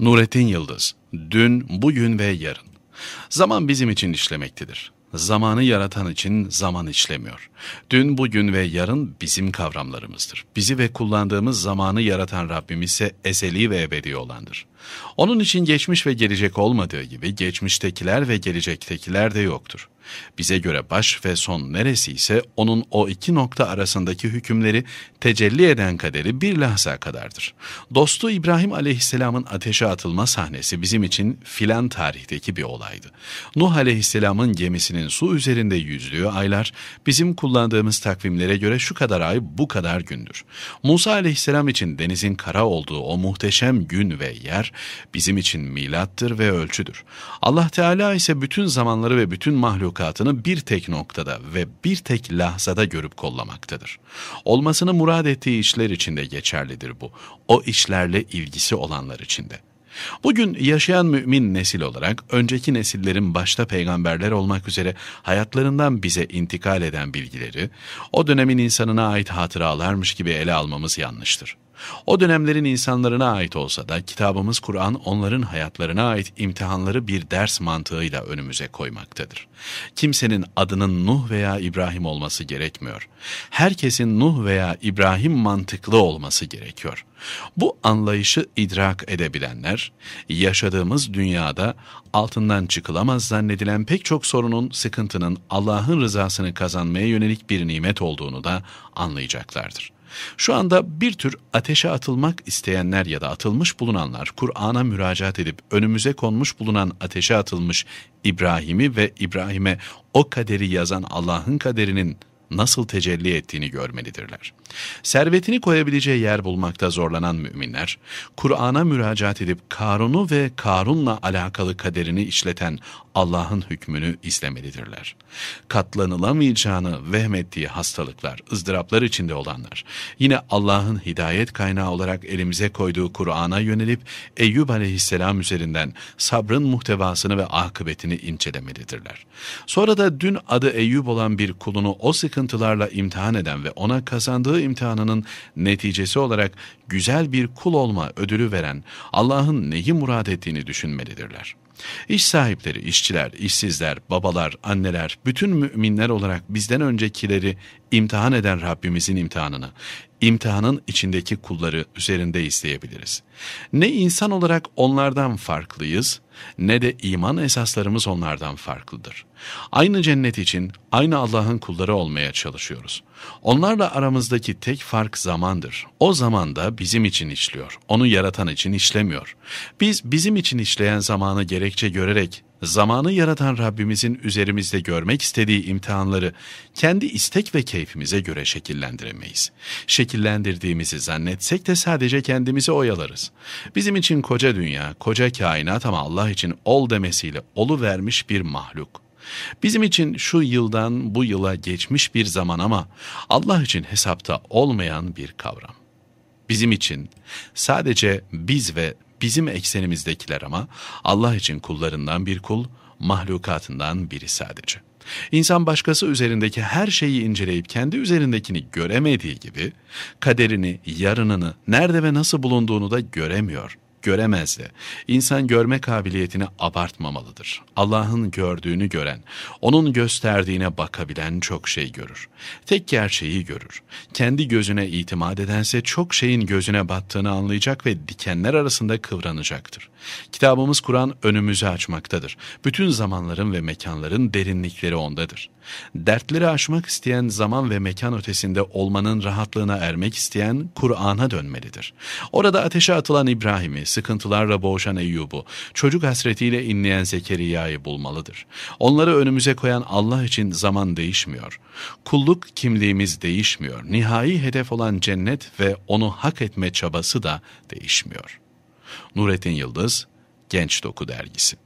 Nurettin Yıldız, dün, bugün ve yarın. Zaman bizim için işlemektedir. Zamanı yaratan için zaman işlemiyor. Dün, bugün ve yarın bizim kavramlarımızdır. Bizi ve kullandığımız zamanı yaratan Rabbimiz ise ezeli ve ebedi olandır. Onun için geçmiş ve gelecek olmadığı gibi geçmiştekiler ve gelecektekiler de yoktur. Bize göre baş ve son neresi ise onun o iki nokta arasındaki hükümleri tecelli eden kaderi bir lahza kadardır. Dostu İbrahim aleyhisselamın ateşe atılma sahnesi bizim için filan tarihteki bir olaydı. Nuh aleyhisselamın gemisinin su üzerinde yüzdüğü aylar bizim kullandığımız takvimlere göre şu kadar ay bu kadar gündür. Musa aleyhisselam için denizin kara olduğu o muhteşem gün ve yer bizim için milattır ve ölçüdür. Allah Teala ise bütün zamanları ve bütün mahlukatını bir tek noktada ve bir tek lahzada görüp kollamaktadır. Olmasını murad ettiği işler içinde geçerlidir bu. O işlerle ilgisi olanlar içinde. Bugün yaşayan mümin nesil olarak önceki nesillerin başta peygamberler olmak üzere hayatlarından bize intikal eden bilgileri, o dönemin insanına ait hatıralarmış gibi ele almamız yanlıştır. O dönemlerin insanlarına ait olsa da kitabımız Kur'an onların hayatlarına ait imtihanları bir ders mantığıyla önümüze koymaktadır. Kimsenin adının Nuh veya İbrahim olması gerekmiyor. Herkesin Nuh veya İbrahim mantıklı olması gerekiyor. Bu anlayışı idrak edebilenler, yaşadığımız dünyada altından çıkılamaz zannedilen pek çok sorunun, sıkıntının Allah'ın rızasını kazanmaya yönelik bir nimet olduğunu da anlayacaklardır. Şu anda bir tür ateşe atılmak isteyenler ya da atılmış bulunanlar Kur'an'a müracaat edip önümüze konmuş bulunan ateşe atılmış İbrahim'i ve İbrahim'e o kaderi yazan Allah'ın kaderinin nasıl tecelli ettiğini görmelidirler. Servetini koyabileceği yer bulmakta zorlanan müminler, Kur'an'a müracaat edip Karun'u ve Karun'la alakalı kaderini işleten Allah'ın hükmünü izlemelidirler. Katlanılamayacağını vehmettiği hastalıklar, ızdıraplar içinde olanlar, yine Allah'ın hidayet kaynağı olarak elimize koyduğu Kur'an'a yönelip Eyyub aleyhisselam üzerinden sabrın muhtevasını ve akıbetini incelemelidirler. Sonra da dün adı Eyyub olan bir kulunu o sıkıntılarla imtihan eden ve ona kazandığı imtihanının neticesi olarak güzel bir kul olma ödülü veren Allah'ın neyi murad ettiğini düşünmelidirler. İş sahipleri, işçiler, işsizler, babalar, anneler, bütün müminler olarak bizden öncekileri imtihan eden Rabbimizin imtihanını, imtihanın içindeki kulları üzerinde isteyebiliriz. Ne insan olarak onlardan farklıyız, ne de iman esaslarımız onlardan farklıdır. Aynı cennet için aynı Allah'ın kulları olmaya çalışıyoruz. Onlarla aramızdaki tek fark zamandır. O zaman da bizim için işliyor. Onu yaratan için işlemiyor. Biz bizim için işleyen zamanı gerekçe görerek zamanı yaratan Rabbimizin üzerimizde görmek istediği imtihanları kendi istek ve keyfimize göre şekillendiremeyiz. Şekillendirdiğimizi zannetsek de sadece kendimizi oyalarız. Bizim için koca dünya, koca kainat ama Allah için ol demesiyle olu vermiş bir mahluk. Bizim için şu yıldan bu yıla geçmiş bir zaman ama Allah için hesapta olmayan bir kavram. Bizim için sadece biz ve bizim eksenimizdekiler ama Allah için kullarından bir kul, mahlukatından biri sadece. İnsan başkası üzerindeki her şeyi inceleyip kendi üzerindekini göremediği gibi, kaderini, yarınını, nerede ve nasıl bulunduğunu da göremiyor göremez de. İnsan görme kabiliyetini abartmamalıdır. Allah'ın gördüğünü gören, onun gösterdiğine bakabilen çok şey görür. Tek gerçeği görür. Kendi gözüne itimat edense çok şeyin gözüne battığını anlayacak ve dikenler arasında kıvranacaktır. Kitabımız Kur'an önümüzü açmaktadır. Bütün zamanların ve mekanların derinlikleri ondadır. Dertleri aşmak isteyen zaman ve mekan ötesinde olmanın rahatlığına ermek isteyen Kur'an'a dönmelidir. Orada ateşe atılan İbrahim'i, sıkıntılarla boğuşan Eyyub'u, çocuk hasretiyle inleyen Zekeriya'yı bulmalıdır. Onları önümüze koyan Allah için zaman değişmiyor. Kulluk kimliğimiz değişmiyor. Nihai hedef olan cennet ve onu hak etme çabası da değişmiyor. Nurettin Yıldız, Genç Doku Dergisi